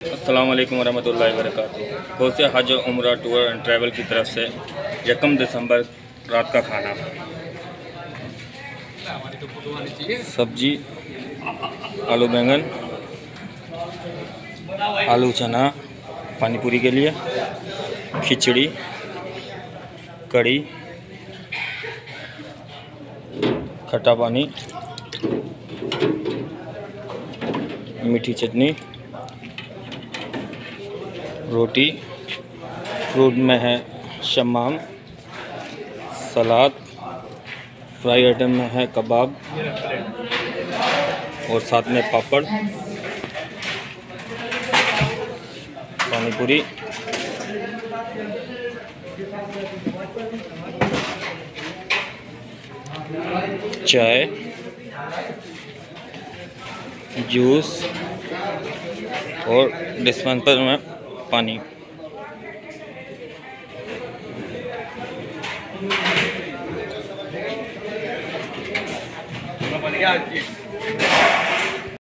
अस्सलाम वालेकुम वरहमतुल्लाहि वबरकातुहू गौसे हज, उम्र, टूर एंड ट्रैवल की तरफ़ से यकम दिसंबर रात का खाना। सब्ज़ी, आलू बैंगन, आलू चना पानी पूरी के लिए, खिचड़ी कड़ी खट्टा पानी, मीठी चटनी रोटी, फ्रूट में है शमाम, सलाद, फ्राई आइटम में है कबाब और साथ में पापड़ पानी पूरी चाय, जूस और डिस्पेंसर में पानी।